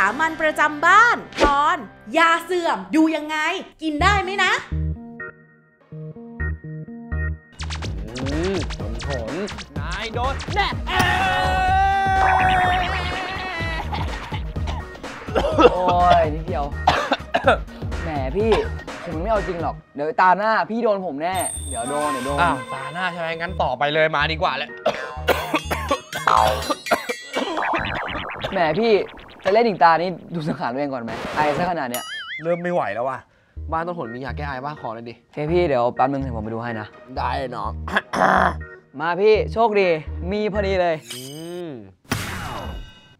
ามัญประจำบ้านตอน ยาเสื่อมดูยังไง กินได้ไหมนะอืมผลผลนายโดนแน่โอ้ยนิดเดียว แหมพี่ ผมไม่เอาจริงหรอก เดี๋ยวตาหน้าพี่โดนผมแน่ เดี๋ยวโดนเดี๋ยวโดนอ้าวตาหน้าใช่ไหมงั้นต่อไปเลยมาดีกว่าแหละแหมพี่ จะเล่นอีกตานี่ดูสังขารตัวเองก่อนไหมไอซะขนาดเนี้ยเริ่มไม่ไหวแล้วว่ะ บ้านต้นผลมียาแก้ไอบ้างขอเลยดิ โอเคพี่เดี๋ยวแป๊บนึงให้ผมไปดูให้นะ ได้น้องมาพี่โชคดีมีพอดีเลย อืม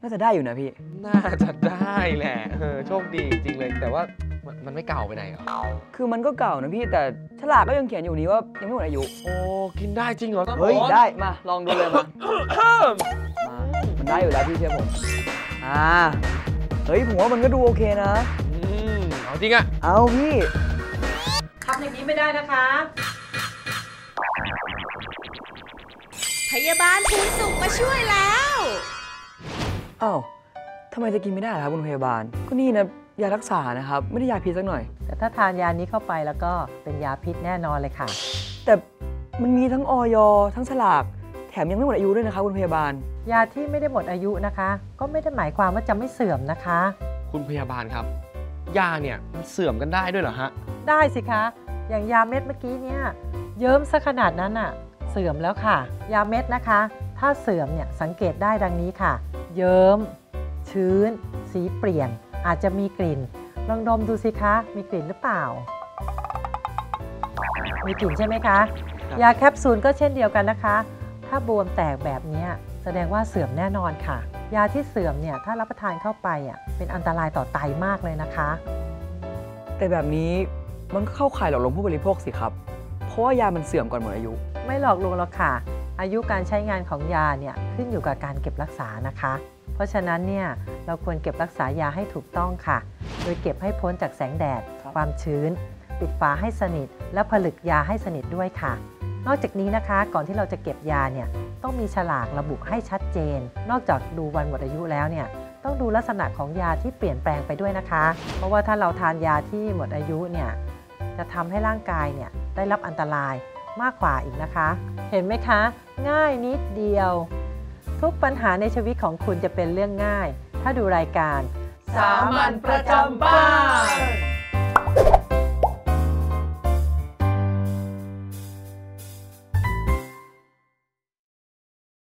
น่าจะได้อยู่นะพี่ น่าจะได้แหละเออโชคดีจริงเลย แต่ว่ามันมันไม่เก่าไปไหนเหรอ คือมันก็เก่านะพี่แต่ฉลากก็ยังเขียนอยู่นี้ว่ายังไม่หมดอายุ โอ้ กินได้จริงเหรอต้นผลเฮ้ยได้มาลองดูเลยมา มามันได้อยู่แล้วพี่เชื่อผม อ่า เฮ้ยผมว่ามันก็ดูโอเคนะ อืมเอาจริงอะเอาพี่ ทำอย่างนี้ไม่ได้นะคะ พยาบาลภูนสุขมาช่วยแล้ว อ้าวทำไมจะกินไม่ได้ล่ะครับคุณพยาบาล ก็นี่นะยารักษานะครับ ไม่ได้ยาพิษสักหน่อย แต่ถ้าทานยานี้เข้าไปแล้วก็เป็นยาพิษแน่นอนเลยค่ะ แต่มันมีทั้งออยทั้งฉลาก แถมยังไม่หมดอายุด้วยนะครับคุณพยาบาล ยาที่ไม่ได้หมดอายุนะคะ ก็ไม่ได้หมายความว่าจะไม่เสื่อมนะคะ คุณพยาบาลครับ ยาเนี่ยมันเสื่อมกันได้ด้วยเหรอฮะ ได้สิคะ อย่างยาเม็ดเมื่อกี้เนี่ยเยิ้มซะขนาดนั้นอะเสื่อมแล้วค่ะ ยาเม็ดนะคะ ถ้าเสื่อมเนี่ยสังเกตได้ดังนี้ค่ะ เยิ้ม ชื้น สีเปลี่ยน อาจจะมีกลิ่น ลองดมดูสิคะ มีกลิ่นหรือเปล่า มีกลิ่นใช่ไหมคะครับยาแคปซูลก็เช่นเดียวกันนะคะ ถ้าบวมแตกแบบเนี้ยแสดงว่าเสื่อมแน่นอนค่ะ ยาที่เสื่อมเนี่ยถ้ารับประทานเข้าไปอะเป็นอันตรายต่อไตมากเลยนะคะ แต่แบบนี้มันก็เข้าข่ายหลอกลวงผู้บริโภคสิครับ เพราะว่ายามันเสื่อมก่อนหมดอายุ ไม่หลอกลวงหรอกค่ะ อายุการใช้งานของยาเนี่ยขึ้นอยู่กับการเก็บรักษานะคะ เพราะฉะนั้นเนี่ยเราควรเก็บรักษายาให้ถูกต้องค่ะ โดยเก็บให้พ้นจากแสงแดดครับความชื้น ปิดฝาให้สนิท และผลึกยาให้สนิทด้วยค่ะ นอกจากนี้นะคะก่อนที่เราจะเก็บยาเนี่ยต้องมีฉลากระบุให้ชัดเจน นอกจากดูวันหมดอายุแล้วเนี่ยต้องดูลักษณะของยาที่เปลี่ยนแปลงไปด้วยนะคะ เพราะว่าถ้าเราทานยาที่หมดอายุเนี่ยจะทำให้ร่างกายเนี่ยได้รับอันตรายมากกว่าอีกนะคะ เห็นไหมคะ ง่ายนิดเดียว ทุกปัญหาในชีวิตของคุณจะเป็นเรื่องง่าย ถ้าดูรายการ สามัญประจำบ้าน